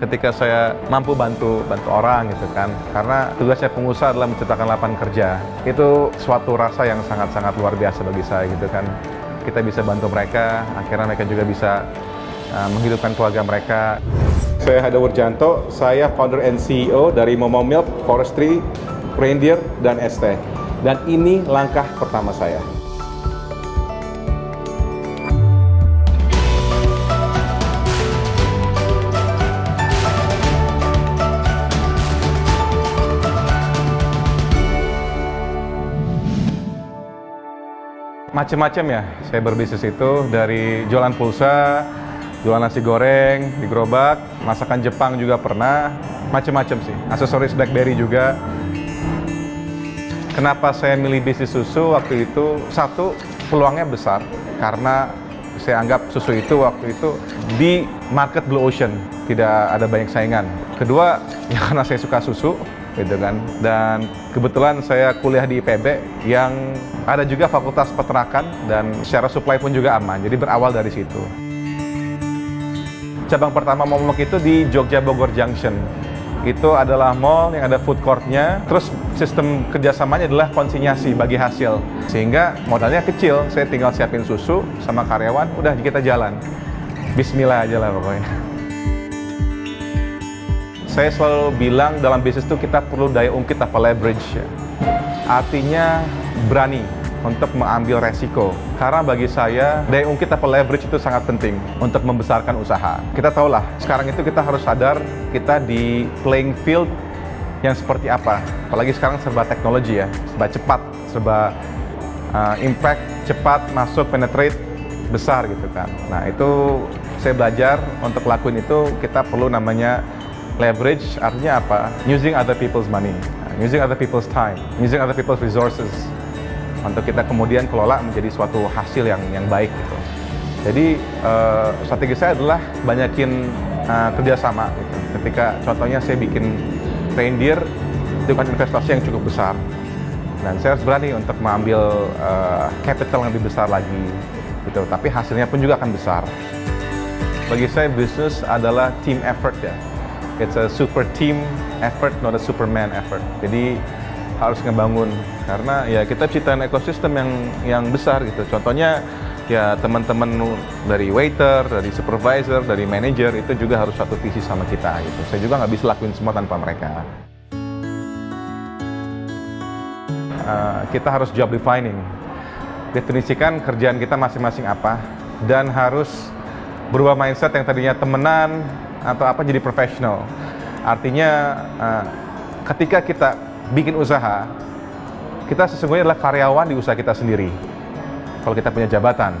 ketika saya mampu bantu bantu orang gitu kan. Karena tugasnya pengusaha adalah menciptakan lapangan kerja. Itu suatu rasa yang sangat-sangat luar biasa bagi saya gitu kan. Kita bisa bantu mereka akhirnya mereka juga bisa uh, menghidupkan keluarga mereka. Saya Hada Wurjanto saya founder and CEO dari Momo Milk Forestry Reindeer dan ST dan ini langkah pertama saya macam-macam ya. Saya berbisnis itu dari jualan pulsa jualan nasi goreng di gerobak masakan Jepang juga pernah. Macam-macam sih. Aksesoris BlackBerry juga. Kenapa saya milih bisnis susu waktu itu? Satu peluangnya besar karena saya anggap susu itu waktu itu di market blue ocean. Tidak ada banyak saingan. Kedua ya karena saya suka susu gitu kan. Dan kebetulan saya kuliah di IPB yang ada juga fakultas peternakan dan secara supply pun juga aman. Jadi berawal dari situ. Cabang pertama Momok itu di Jogja Bogor Junction. Itu adalah mall yang ada food courtnya, terus sistem kerjasamanya adalah konsinyasi bagi hasil. Sehingga modalnya kecil, saya tinggal siapin susu sama karyawan, udah kita jalan. Bismillah aja lah pokoknya saya selalu bilang dalam bisnis itu kita perlu daya ungkit apa leverage ya. Artinya berani untuk mengambil resiko. Karena bagi saya, daya ungkit apa leverage itu sangat penting untuk membesarkan usaha. Kita tahulah, sekarang itu kita harus sadar kita di playing field yang seperti apa. Apalagi sekarang serba teknologi ya, serba cepat, serba uh, impact, cepat, masuk, penetrate, besar gitu kan. Nah itu saya belajar untuk lakuin itu kita perlu namanya Leverage artinya apa? Using other people's money, using other people's time, using other people's resources untuk kita kemudian kelola menjadi suatu hasil yang yang baik gitu. Jadi uh, strategi saya adalah banyakin uh, kerjasama. Gitu. Ketika contohnya saya bikin reindeer itu kan investasi yang cukup besar dan saya harus berani untuk mengambil uh, capital yang lebih besar lagi gitu. Tapi hasilnya pun juga akan besar. Bagi saya bisnis adalah team effort ya it's a super team effort, not a superman effort. Jadi harus ngebangun karena ya kita ciptain ekosistem yang yang besar gitu. Contohnya ya teman-teman dari waiter, dari supervisor, dari manager itu juga harus satu visi sama kita gitu. Saya juga nggak bisa lakuin semua tanpa mereka. Uh, kita harus job defining, definisikan kerjaan kita masing-masing apa, dan harus berubah mindset yang tadinya temenan, atau apa jadi profesional. Artinya uh, ketika kita bikin usaha, kita sesungguhnya adalah karyawan di usaha kita sendiri. Kalau kita punya jabatan,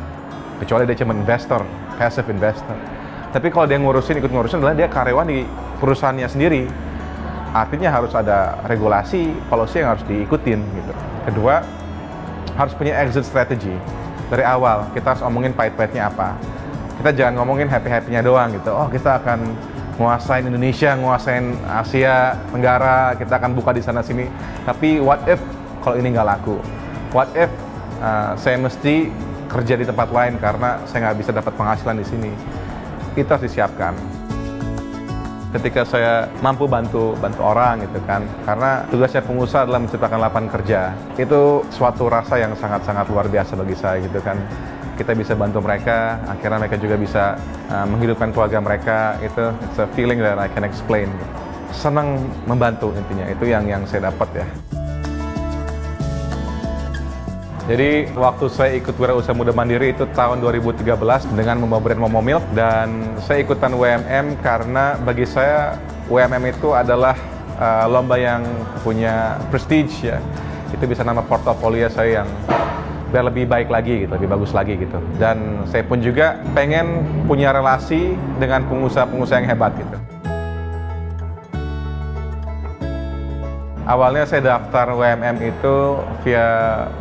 kecuali dia cuma investor, passive investor. Tapi kalau dia ngurusin, ikut ngurusin adalah dia karyawan di perusahaannya sendiri. Artinya harus ada regulasi, policy yang harus diikutin gitu. Kedua, harus punya exit strategy. Dari awal, kita harus omongin pahit-pahitnya apa kita jangan ngomongin happy-happynya doang gitu. Oh kita akan nguasain Indonesia, nguasain Asia Tenggara, kita akan buka di sana sini. Tapi what if kalau ini nggak laku? What if uh, saya mesti kerja di tempat lain karena saya nggak bisa dapat penghasilan di sini? Itu harus disiapkan. Ketika saya mampu bantu bantu orang gitu kan, karena tugasnya pengusaha adalah menciptakan lapangan kerja. Itu suatu rasa yang sangat-sangat luar biasa bagi saya gitu kan kita bisa bantu mereka, akhirnya mereka juga bisa uh, menghidupkan keluarga mereka. Itu it's a feeling that I can explain. Senang membantu intinya, itu yang yang saya dapat ya. Jadi waktu saya ikut Wirausaha Muda Mandiri itu tahun 2013 dengan membawa brand Momo dan saya ikutan WMM karena bagi saya WMM itu adalah uh, lomba yang punya prestige ya. Itu bisa nama portofolio saya yang biar lebih baik lagi gitu, lebih bagus lagi gitu. Dan saya pun juga pengen punya relasi dengan pengusaha-pengusaha yang hebat gitu. Awalnya saya daftar WMM itu via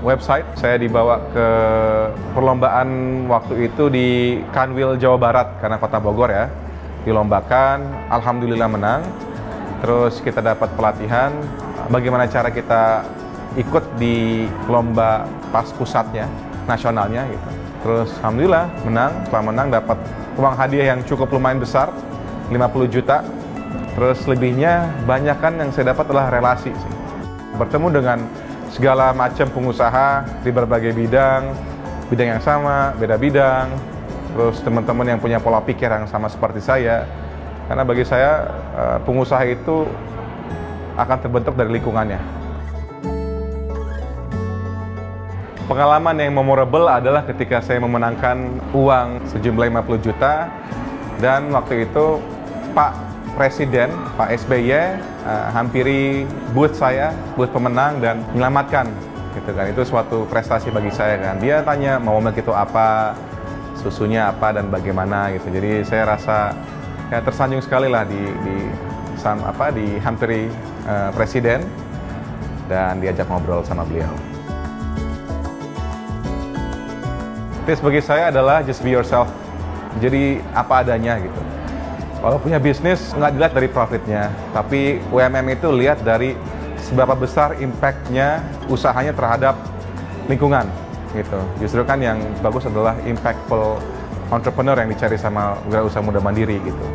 website. Saya dibawa ke perlombaan waktu itu di Kanwil, Jawa Barat, karena kota Bogor ya. Dilombakan, Alhamdulillah menang. Terus kita dapat pelatihan, bagaimana cara kita ikut di lomba pas pusatnya, nasionalnya gitu. Terus alhamdulillah menang, setelah menang dapat uang hadiah yang cukup lumayan besar, 50 juta Terus lebihnya banyak kan yang saya dapat adalah relasi sih. Bertemu dengan segala macam pengusaha di berbagai bidang, bidang yang sama, beda bidang, terus teman-teman yang punya pola pikir yang sama seperti saya. Karena bagi saya eh, pengusaha itu akan terbentuk dari lingkungannya. Pengalaman yang memorable adalah ketika saya memenangkan uang sejumlah 50 juta dan waktu itu Pak Presiden, Pak SBY uh, hampiri booth saya, booth pemenang dan menyelamatkan gitu kan. Itu suatu prestasi bagi saya kan. Dia tanya mau milk itu apa, susunya apa dan bagaimana gitu. Jadi saya rasa ya tersanjung sekali lah di di sam, apa dihampiri uh, presiden dan diajak ngobrol sama beliau. Tips bagi saya adalah just be yourself. Jadi apa adanya gitu. Kalau punya bisnis nggak dilihat dari profitnya, tapi UMM itu lihat dari seberapa besar impact-nya usahanya terhadap lingkungan gitu. Justru kan yang bagus adalah impactful entrepreneur yang dicari sama wirausaha muda mandiri gitu.